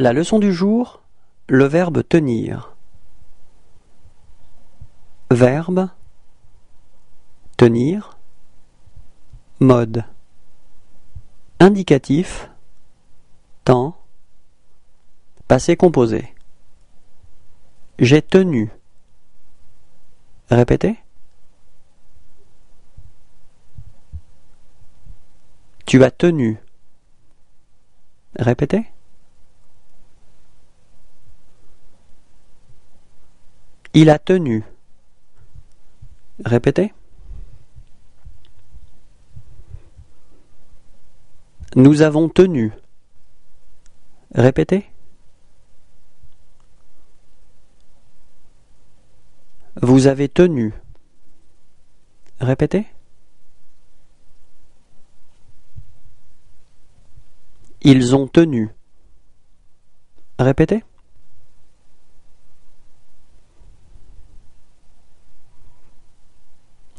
La leçon du jour, le verbe tenir. Verbe tenir. Mode indicatif temps passé composé. J'ai tenu. Répétez. Tu as tenu. Répétez. Il a tenu. Répétez. Nous avons tenu. Répétez. Vous avez tenu. Répétez. Ils ont tenu. Répétez.